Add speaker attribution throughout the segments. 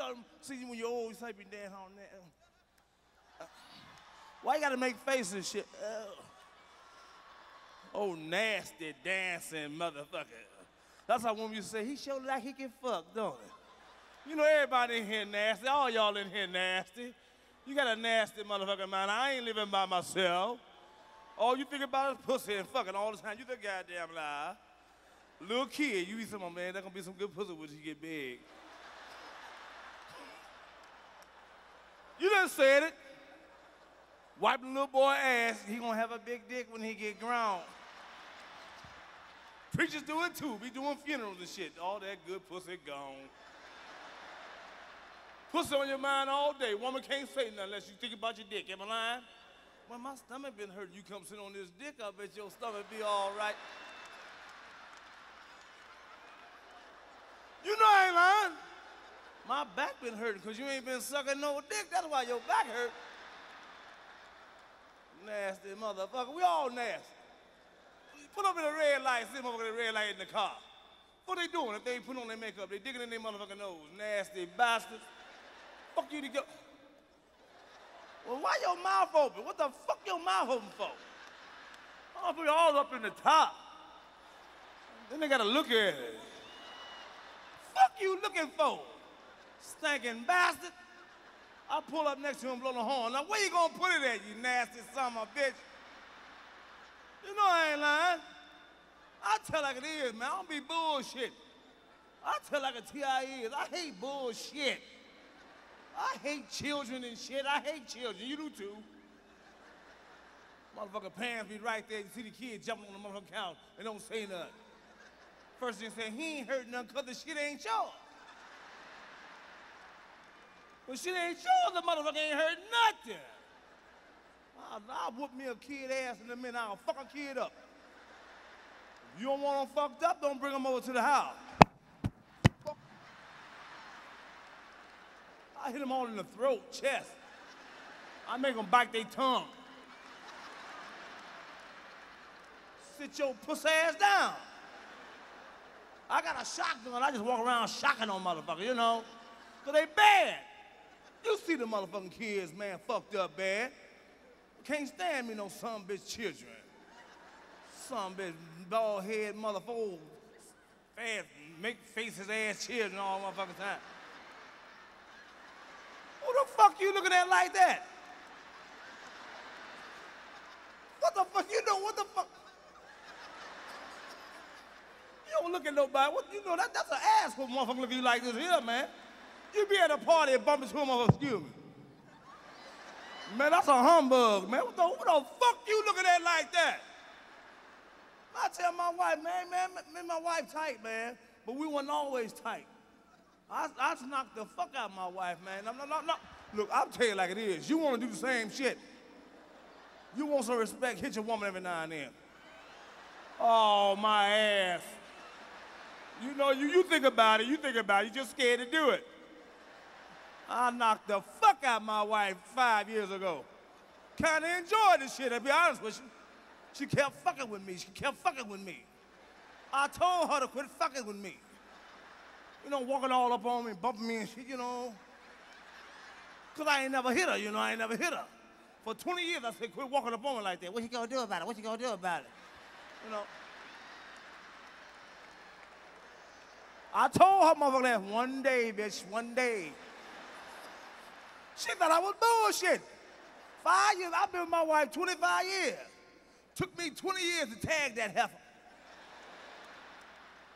Speaker 1: know, see you when you're old, you say be on that. Uh, why you gotta make faces and shit? Uh, oh, nasty dancing motherfucker. That's how women used to say, he showed like he can fuck, don't he? You know everybody in here nasty. All y'all in here nasty. You got a nasty motherfucker, mind. I ain't living by myself. All you think about is pussy and fucking all the time. You the goddamn lie. Little kid, you be some man, there's gonna be some good pussy when you get big. You done said it. Wipe the little boy ass, he gonna have a big dick when he get grown. Preachers do it too, be doing funerals and shit. All that good pussy gone. Pussy on your mind all day. Woman can't say nothing unless you think about your dick. Am I lying? Well, my stomach been hurt. You come sit on this dick, I bet your stomach be all right. You know I ain't lying. My back been hurting because you ain't been sucking no dick. That's why your back hurt. Nasty motherfucker. We all nasty. Put up in a red light, see them over the red light in the car. What they doing if they ain't put on their makeup? They digging in their motherfucking nose. Nasty bastards. Fuck you to go. Well, why your mouth open? What the fuck your mouth open for? Put it all up in the top. Then they gotta look at it. Fuck you looking for? Stinking bastard. I pull up next to him, blow the horn. Now where you gonna put it at, you nasty son of a bitch? You know I ain't lying. I tell like it is, man. I don't be bullshit. I tell like a T.I. is. I hate bullshit. I hate children and shit. I hate children. You do too. Motherfucker parents be right there. You see the kid jumping on the motherfucking couch and don't say nothing. First thing say, he ain't hurt nothing because the shit ain't yours. Well, she ain't sure the motherfucker ain't heard nothing. Ah, I'll, I'll whoop me a kid ass in a minute. I'll fuck a kid up. If you don't want them fucked up, don't bring them over to the house. Fuck. I hit them all in the throat, chest. I make them bite their tongue. Sit your pussy ass down. I got a shotgun. I just walk around shocking on motherfuckers, you know? Cause they bad. You see the motherfucking kids, man, fucked up bad. Can't stand me no some bitch children. Some bitch bald head motherfucker, fast, make faces ass children all motherfucking time. Who the fuck you looking at like that? What the fuck you know? What the fuck? You don't look at nobody. What you know? That, that's an ass for motherfucker look at you like this here, man. You be at a party and bump into a motherfucker, excuse me. Man, that's a humbug, man. What the, what the fuck you looking at like that? I tell my wife, man, man, me and my wife tight, man, but we weren't always tight. I, I knocked the fuck out my wife, man. No, no, no. Look, I'll tell you like it is. You want to do the same shit. You want some respect, hit your woman every now and then. Oh, my ass. You know, you, you think about it, you think about it, you just scared to do it. I knocked the fuck out my wife five years ago. Kinda enjoyed this shit, to be honest with you. She kept fucking with me, she kept fucking with me. I told her to quit fucking with me. You know, walking all up on me, bumping me and shit, you know. Cause I ain't never hit her, you know, I ain't never hit her. For 20 years, I said, quit walking up on me like that. What you gonna do about it? What you gonna do about it? You know. I told her motherfucker that one day, bitch, one day. She thought I was bullshit. Five years, I've been with my wife 25 years. Took me 20 years to tag that heifer.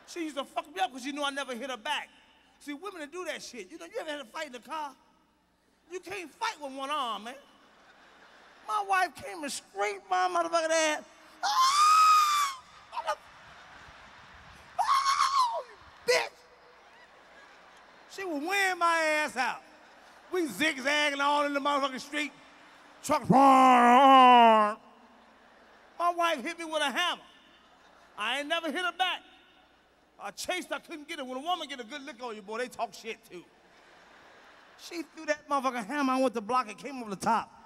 Speaker 1: She used to fuck me up because she knew I never hit her back. See, women that do that shit, you know, you ever had a fight in the car? You can't fight with one arm, man. My wife came and scraped my motherfucking ass. Ah! Oh, you bitch! She was wearing my ass out. We zigzagging all in the motherfucking street. Truck. My wife hit me with a hammer. I ain't never hit her back. I chased, I couldn't get her. When a woman get a good lick on you, boy, they talk shit too. She threw that motherfucking hammer, I went to block it, came over the top.